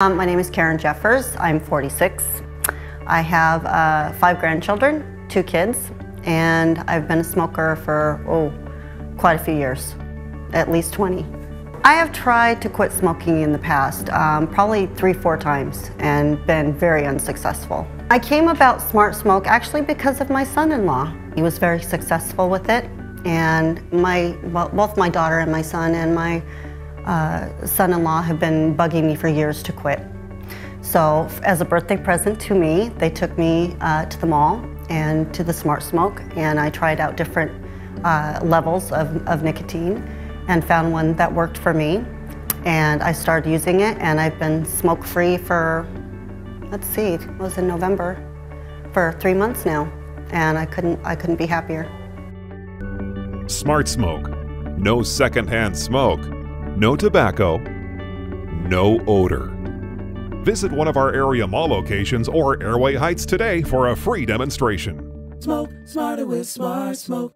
Um, my name is Karen Jeffers. I'm 46. I have uh, five grandchildren, two kids, and I've been a smoker for, oh, quite a few years, at least 20. I have tried to quit smoking in the past, um, probably three, four times, and been very unsuccessful. I came about Smart Smoke actually because of my son-in-law. He was very successful with it, and my, well, both my daughter and my son and my uh, son-in-law have been bugging me for years to quit. So as a birthday present to me, they took me uh, to the mall and to the Smart Smoke and I tried out different uh, levels of, of nicotine and found one that worked for me. And I started using it and I've been smoke-free for, let's see, it was in November, for three months now. And I couldn't, I couldn't be happier. Smart Smoke. No secondhand smoke no tobacco, no odor. Visit one of our area mall locations or Airway Heights today for a free demonstration. Smoke smarter with Smart Smoke.